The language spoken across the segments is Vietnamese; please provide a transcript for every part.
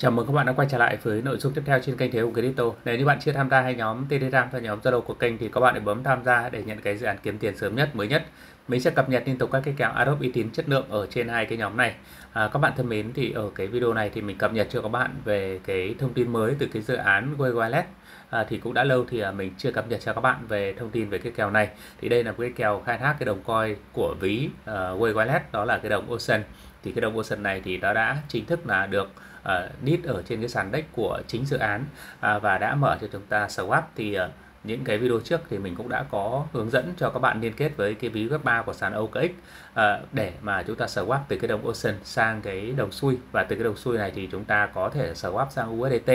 Chào mừng các bạn đã quay trở lại với nội dung tiếp theo trên kênh Thế Hùng Crypto. Nếu như bạn chưa tham gia hai nhóm Telegram và nhóm Zalo của kênh thì các bạn hãy bấm tham gia để nhận cái dự án kiếm tiền sớm nhất, mới nhất. Mình sẽ cập nhật liên tục các cái kèo Adobe uy tín chất lượng ở trên hai cái nhóm này. À, các bạn thân mến thì ở cái video này thì mình cập nhật cho các bạn về cái thông tin mới từ cái dự án Way Wallet. À, thì cũng đã lâu thì à, mình chưa cập nhật cho các bạn về thông tin về cái kèo này. Thì đây là một cái kèo khai thác cái đồng coi của ví uh, Way Wallet đó là cái đồng Ocean. Thì cái đồng Ocean này thì nó đã chính thức là được à, uh, đít ở trên cái sàn deck của chính dự án uh, và đã mở cho chúng ta swap thì uh, những cái video trước thì mình cũng đã có hướng dẫn cho các bạn liên kết với cái ví web 3 của sàn OKX à, để mà chúng ta swap từ cái đồng Ocean sang cái đồng xui và từ cái đồng xui này thì chúng ta có thể swap sang USDT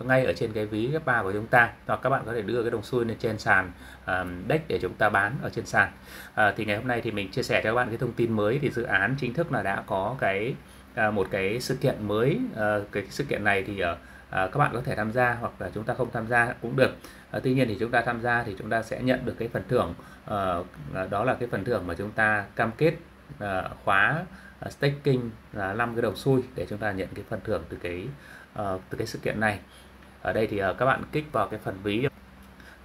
ngay ở trên cái ví web 3 của chúng ta. Hoặc các bạn có thể đưa cái đồng xui lên trên sàn à, um, deck để chúng ta bán ở trên sàn. À, thì ngày hôm nay thì mình chia sẻ cho các bạn cái thông tin mới. Thì dự án chính thức là đã có cái à, một cái sự kiện mới à, cái sự kiện này thì uh, à, các bạn có thể tham gia hoặc là chúng ta không tham gia cũng được. À, tuy nhiên thì chúng ta tham gia thì chúng ta sẽ nhận được cái phần thưởng à, đó là cái phần thưởng mà chúng ta cam kết à, khóa à, staking là 5 cái đồng xui để chúng ta nhận cái phần thưởng từ cái à, từ cái sự kiện này. Ở đây thì à, các bạn kích vào cái phần ví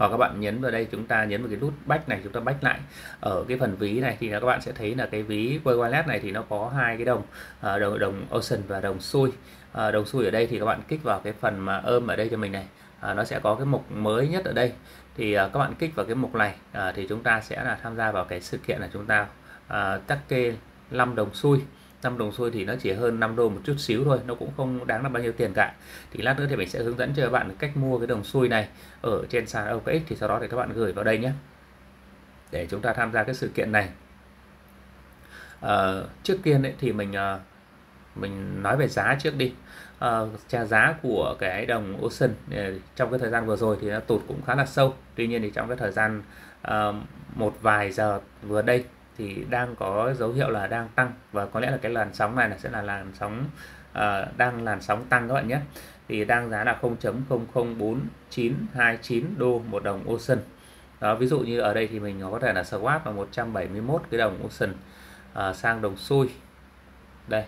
hoặc các bạn nhấn vào đây chúng ta nhấn vào cái nút back này chúng ta back lại. Ở cái phần ví này thì các bạn sẽ thấy là cái ví Wallet này thì nó có hai cái đồng ờ, đồng đồng Ocean và đồng xuôi ờ, đồng xuôi ở đây thì các bạn kích vào cái phần mà ôm ở đây cho mình này. À, nó sẽ có cái mục mới nhất ở đây. Thì à, các bạn kích vào cái mục này à, thì chúng ta sẽ là tham gia vào cái sự kiện là chúng ta à, tắc kê 5 đồng xui. 5 đồng xui thì nó chỉ hơn 5 đô một chút xíu thôi nó cũng không đáng là bao nhiêu tiền cả. Thì lát nữa thì mình sẽ hướng dẫn cho các bạn cách mua cái đồng xui này ở trên sàn OKX thì sau đó thì các bạn gửi vào đây nhé để chúng ta tham gia cái sự kiện này. À, trước tiên ấy, thì mình ờ, mình nói về giá trước đi. Uh, giá của cái đồng Ocean trong cái thời gian vừa rồi thì nó tụt cũng khá là sâu. Tuy nhiên thì trong cái thời gian uh, một vài giờ vừa đây thì đang có dấu hiệu là đang tăng. Và có lẽ là cái làn sóng này là sẽ là làn sóng uh, đang làn sóng tăng các bạn nhé. Thì đang giá là 0.004929 đô một đồng Ocean. Đó ví dụ như ở đây thì mình có thể là swap vào 171 cái đồng Ocean uh, sang đồng xui. Đây.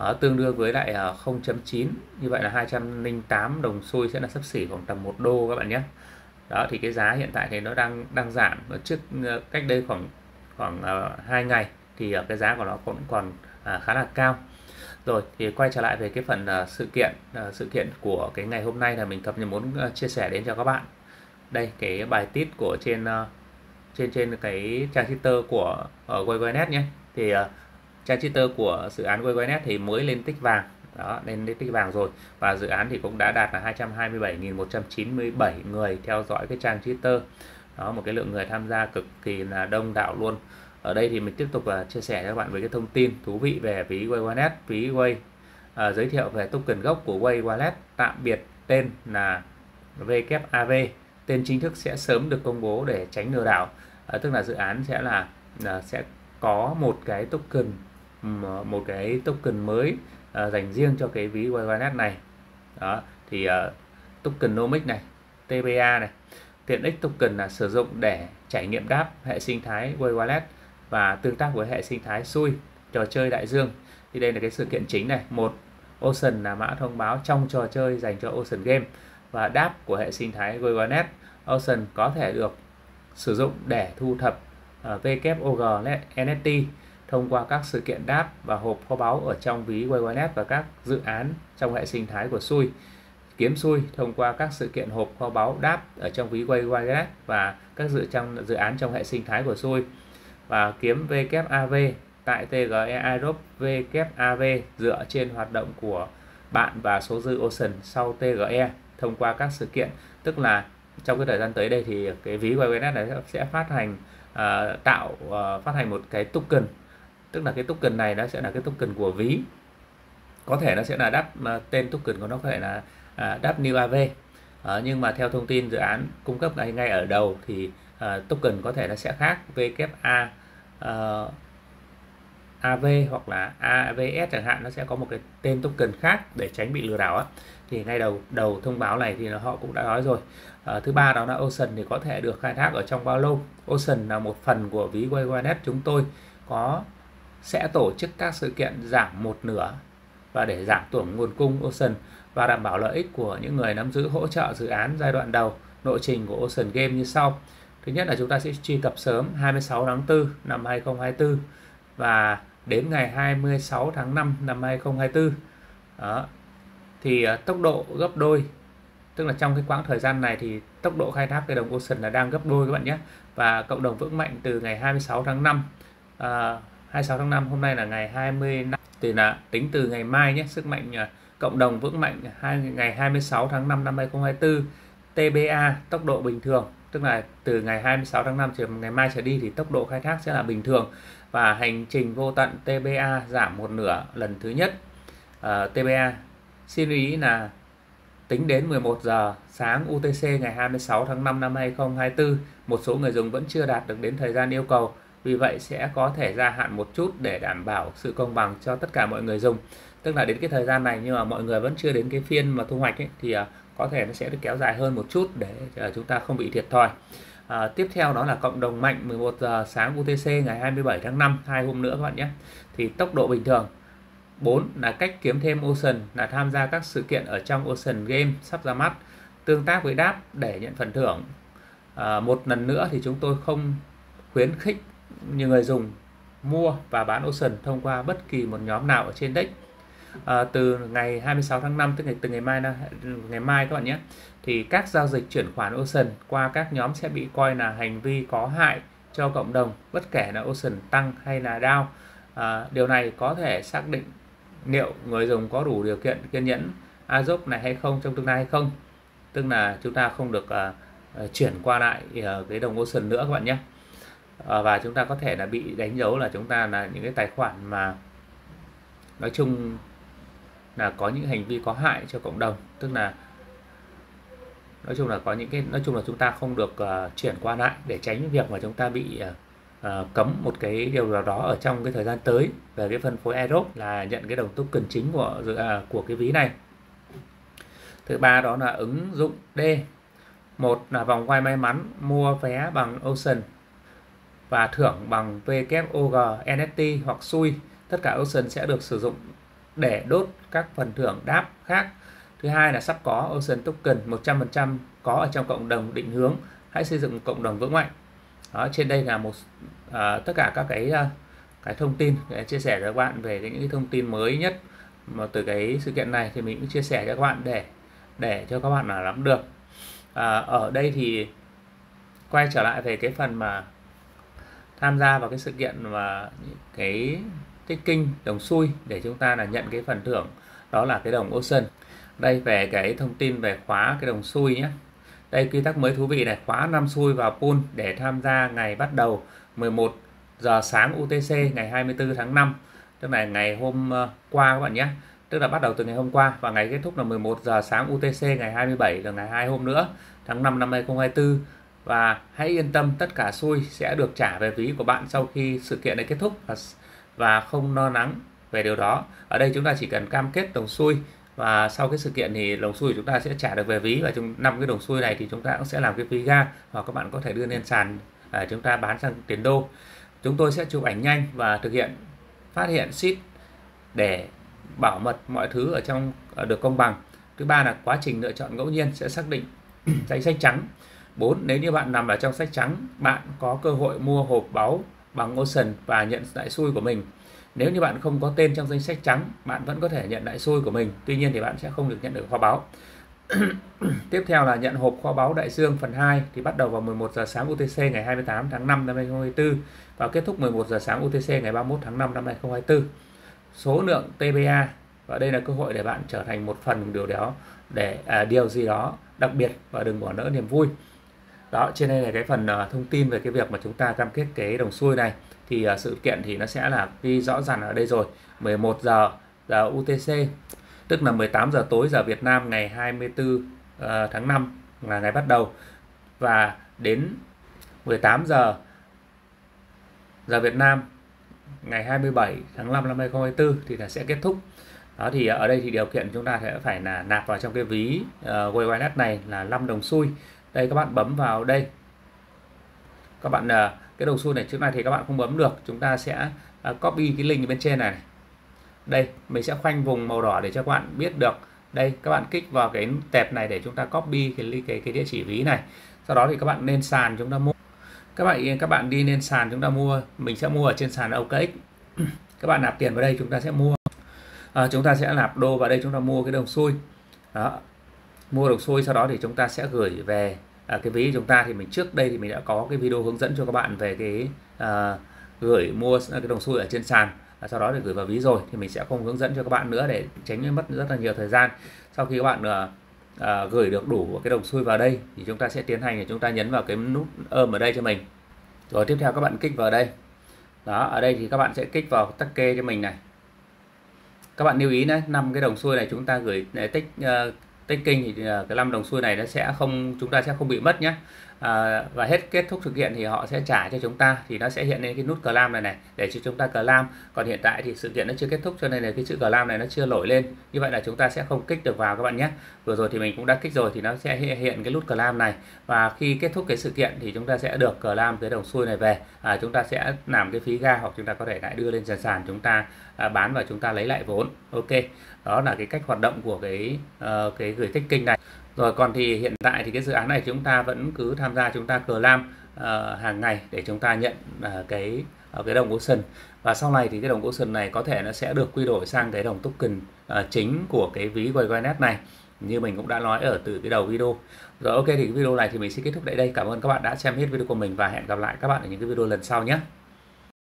Đó, tương đương với lại ờ, 0.9 như vậy là 208 đồng xui sẽ là sấp xỉ khoảng tầm 1 đô các bạn nhé đó thì cái giá hiện tại thì nó đang đang giảm. Ở trước ờ, cách đây khoảng khoảng ờ, uh, 2 ngày thì uh, cái giá của nó cũng còn uh, khá là cao. Rồi thì quay trở lại về cái phần uh, sự kiện uh, sự kiện của cái ngày hôm nay là mình cập nhật muốn uh, chia sẻ đến cho các bạn. Đây cái bài tít của trên uh, trên trên cái trang Twitter của uh, WeWeNet nhé. Thì uh, trang Twitter của dự án WeWeNet thì mới lên tích vàng đó lên đến tích vàng rồi. Và dự án thì cũng đã đạt là 227.197 người theo dõi cái trang Twitter. Đó một cái lượng người tham gia cực kỳ là đông đảo luôn. Ở đây thì mình tiếp tục uh, chia sẻ cho các bạn với cái thông tin thú vị về ví WeWeNet ví Way uh, giới thiệu về token gốc của Way Wallet tạm biệt tên là WAV tên chính thức sẽ sớm được công bố để tránh lừa đảo. Uh, tức là dự án sẽ là uh, sẽ có một cái token một cái token mới uh, dành riêng cho cái ví Wallet này. Đó thì à, uh, tokenomics này TBA này. Tiện ích token là sử dụng để trải nghiệm đáp hệ sinh thái Wallet và tương tác với hệ sinh thái xui trò chơi đại dương. Thì đây là cái sự kiện chính này. Một Ocean là mã thông báo trong trò chơi dành cho Ocean Game và đáp của hệ sinh thái Wallet Ocean có thể được sử dụng để thu thập à, uh, WOG NFT thông qua các sự kiện đáp và hộp kho báu ở trong ví Waywanet và các dự án trong hệ sinh thái của Sui. Kiếm Sui thông qua các sự kiện hộp kho báu đáp ở trong ví Waywanet và các dự trong dự án trong hệ sinh thái của Sui. Và kiếm WAV tại TGE Aerob WAV dựa trên hoạt động của bạn và số dư Ocean sau TGE thông qua các sự kiện tức là trong cái thời gian tới đây thì cái ví Waywanet này sẽ phát hành uh, tạo uh, phát hành một cái token tức là cái token này nó sẽ là cái token của ví. Có thể nó sẽ là đáp tên token của nó có thể là à, new AV à, ờ, nhưng mà theo thông tin dự án cung cấp ngay ngay ở đầu thì à, token có thể nó sẽ khác VKA à, ờ, AV hoặc là AVS chẳng hạn. Nó sẽ có một cái tên token khác để tránh bị lừa đảo á. Thì ngay đầu đầu thông báo này thì họ cũng đã nói rồi. À, thứ ba đó là Ocean thì có thể được khai thác ở trong bao lâu. Ocean là một phần của ví Waywanet chúng tôi có sẽ tổ chức các sự kiện giảm một nửa và để giảm tổn nguồn cung Ocean và đảm bảo lợi ích của những người nắm giữ hỗ trợ dự án giai đoạn đầu. Nội trình của Ocean Game như sau. Thứ nhất là chúng ta sẽ truy cập sớm 26 tháng 4 năm 2024 và đến ngày 26 tháng 5 năm 2024. Đó. Thì uh, tốc độ gấp đôi tức là trong cái quãng thời gian này thì tốc độ khai thác cái đồng Ocean là đang gấp đôi các bạn nhé và cộng đồng vững mạnh từ ngày 26 tháng 5 uh, ờ, 26 tháng 5 hôm nay là ngày 20 năm. Thì là tính từ ngày mai nhé sức mạnh à, cộng đồng vững mạnh hai, ngày 26 tháng 5 năm 2024 TBA tốc độ bình thường. Tức là từ ngày 26 tháng 5 chiều ngày mai trở đi thì tốc độ khai thác sẽ là bình thường. Và hành trình vô tận TBA giảm một nửa lần thứ nhất. Ờ, uh, TBA xin ý là tính đến 11 giờ sáng UTC ngày 26 tháng 5 năm 2024 một số người dùng vẫn chưa đạt được đến thời gian yêu cầu vì vậy sẽ có thể gia hạn một chút để đảm bảo sự công bằng cho tất cả mọi người dùng. Tức là đến cái thời gian này nhưng mà mọi người vẫn chưa đến cái phiên mà thu hoạch ấy, thì à, có thể nó sẽ được kéo dài hơn một chút để à, chúng ta không bị thiệt thòi. À, tiếp theo đó là cộng đồng mạnh 11 giờ sáng UTC ngày 27 tháng 5 hai hôm nữa các bạn nhé. Thì tốc độ bình thường. 4 là cách kiếm thêm Ocean là tham gia các sự kiện ở trong Ocean Game sắp ra mắt tương tác với đáp để nhận phần thưởng. À, một lần nữa thì chúng tôi không khuyến khích như người dùng mua và bán Ocean thông qua bất kỳ một nhóm nào ở trên deck. À, từ ngày 26 tháng 5 tức ngày từ ngày mai ngày mai các bạn nhé thì các giao dịch chuyển khoản Ocean qua các nhóm sẽ bị coi là hành vi có hại cho cộng đồng bất kể là Ocean tăng hay là down. À, điều này có thể xác định liệu người dùng có đủ điều kiện kiên nhẫn Azop này hay không trong tương lai hay không. Tức là chúng ta không được uh, chuyển qua lại uh, cái đồng Ocean nữa các bạn nhé. Ờ, và chúng ta có thể là bị đánh dấu là chúng ta là những cái tài khoản mà nói chung là có những hành vi có hại cho cộng đồng. Tức là nói chung là có những cái nói chung là chúng ta không được uh, chuyển qua lại để tránh việc mà chúng ta bị uh, cấm một cái điều nào đó ở trong cái thời gian tới. Về cái phân phối Aerob là nhận cái đồng token chính của uh, của cái ví này. Thứ ba đó là ứng dụng D. Một là vòng quay may mắn mua vé bằng Ocean và thưởng bằng WOG NFT hoặc sui tất cả Ocean sẽ được sử dụng để đốt các phần thưởng đáp khác. Thứ hai là sắp có Ocean Token 100% có ở trong cộng đồng định hướng. Hãy xây dựng cộng đồng vững mạnh. Đó, trên đây là một à, tất cả các cái à, cái thông tin để chia sẻ cho các bạn về những cái thông tin mới nhất mà từ cái sự kiện này thì mình cũng chia sẻ cho các bạn để để cho các bạn là nắm được. À, ở đây thì quay trở lại về cái phần mà tham gia vào cái sự kiện và cái tích kinh đồng xui để chúng ta là nhận cái phần thưởng, đó là cái đồng Ocean. Đây, về cái thông tin về khóa cái đồng xui nhé. Đây, quy tắc mới thú vị này, khóa năm xui vào pool để tham gia ngày bắt đầu 11 giờ sáng UTC ngày 24 tháng 5 tức là ngày hôm ờ, qua các bạn nhé. Tức là bắt đầu từ ngày hôm qua và ngày kết thúc là 11 giờ sáng UTC ngày 27 là ngày hai hôm nữa, tháng 5 năm 2024 và hãy yên tâm, tất cả xui sẽ được trả về ví của bạn sau khi sự kiện này kết thúc. Và và không lo lắng về điều đó. Ở đây chúng ta chỉ cần cam kết đồng xui. Và sau cái sự kiện thì đồng xui chúng ta sẽ trả được về ví. Và trong năm cái đồng xui này thì chúng ta cũng sẽ làm cái ví ga. Hoặc các bạn có thể đưa lên sàn để chúng ta bán sang tiền đô. Chúng tôi sẽ chụp ảnh nhanh và thực hiện, phát hiện ship để bảo mật mọi thứ ở trong à, được công bằng. Thứ ba là quá trình lựa chọn ngẫu nhiên sẽ xác định danh sách trắng. 4. Nếu như bạn nằm ở trong sách trắng, bạn có cơ hội mua hộp báu bằng Ocean và nhận đại xui của mình. Nếu như bạn không có tên trong danh sách trắng, bạn vẫn có thể nhận đại xui của mình. Tuy nhiên thì bạn sẽ không được nhận được kho báu. Tiếp theo là nhận hộp kho báu đại dương phần 2 thì bắt đầu vào 11 giờ sáng UTC ngày 28 tháng 5 năm 2024 và kết thúc 11 giờ sáng UTC ngày 31 tháng 5 năm 2024. Số lượng TBA và đây là cơ hội để bạn trở thành một phần điều đó để à, điều gì đó đặc biệt và đừng bỏ lỡ niềm vui đó trên đây là cái phần uh, thông tin về cái việc mà chúng ta cam kết cái đồng xuôi này. Thì uh, sự kiện thì nó sẽ là ghi rõ ràng ở đây rồi. 11 giờ giờ UTC tức là 18 giờ tối giờ Việt Nam ngày 24 uh, ờ, tháng 5 là ngày bắt đầu. Và đến 18 giờ giờ Việt Nam ngày 27 tháng 5 năm 2024 thì là sẽ kết thúc. Đó thì ở đây thì điều kiện chúng ta sẽ phải là nạp vào trong cái ví uh, WYNet này là 5 đồng xui đây các bạn bấm vào đây. Các bạn à, cái đầu xuôi này trước này thì các bạn không bấm được. Chúng ta sẽ à, copy cái link bên trên này. Đây mình sẽ khoanh vùng màu đỏ để cho các bạn biết được. Đây các bạn kích vào cái tẹp này để chúng ta copy cái cái cái địa chỉ ví này. Sau đó thì các bạn lên sàn chúng ta mua. Các bạn các bạn đi lên sàn chúng ta mua. Mình sẽ mua ở trên sàn OKX. Các bạn nạp tiền vào đây chúng ta sẽ mua. À, chúng ta sẽ nạp đô vào đây chúng ta mua cái đồng xui. Đó mua đồng xôi sau đó thì chúng ta sẽ gửi về à, cái ví chúng ta. Thì mình trước đây thì mình đã có cái video hướng dẫn cho các bạn về cái à, gửi mua à, cái đồng xui ở trên sàn à, sau đó thì gửi vào ví rồi. Thì mình sẽ không hướng dẫn cho các bạn nữa để tránh mất rất là nhiều thời gian. Sau khi các bạn à, à, gửi được đủ cái đồng xui vào đây thì chúng ta sẽ tiến hành là chúng ta nhấn vào cái nút ôm ở đây cho mình. Rồi tiếp theo các bạn kích vào đây. Đó ở đây thì các bạn sẽ kích vào tắc kê cho mình này. Các bạn lưu ý đấy năm cái đồng xuôi này chúng ta gửi tích uh, tích kinh thì à, cái năm đồng xu này nó sẽ không, chúng ta sẽ không bị mất nhé à, và hết kết thúc thực hiện thì họ sẽ trả cho chúng ta thì nó sẽ hiện lên cái nút cờ lam này này để cho chúng ta cờ lam. Còn hiện tại thì sự kiện nó chưa kết thúc cho nên là cái chữ cờ lam này nó chưa nổi lên. Như vậy là chúng ta sẽ không kích được vào các bạn nhé. Vừa rồi thì mình cũng đã kích rồi thì nó sẽ hiện cái nút cờ lam này. Và khi kết thúc cái sự kiện thì chúng ta sẽ được cờ lam cái đồng xuôi này về. À, chúng ta sẽ làm cái phí ga hoặc chúng ta có thể lại đưa lên sàn sàn chúng ta à, bán và chúng ta lấy lại vốn. Ok đó là cái cách hoạt động của cái uh, cái gửi tích kinh này rồi còn thì hiện tại thì cái dự án này chúng ta vẫn cứ tham gia chúng ta cờ lam uh, hàng ngày để chúng ta nhận uh, cái uh, cái đồng ocean. Và sau này thì cái đồng ocean này có thể nó sẽ được quy đổi sang cái đồng token uh, chính của cái ví Coinnet này như mình cũng đã nói ở từ cái đầu video. Rồi ok thì cái video này thì mình sẽ kết thúc tại đây. Cảm ơn các bạn đã xem hết video của mình và hẹn gặp lại các bạn ở những cái video lần sau nhé.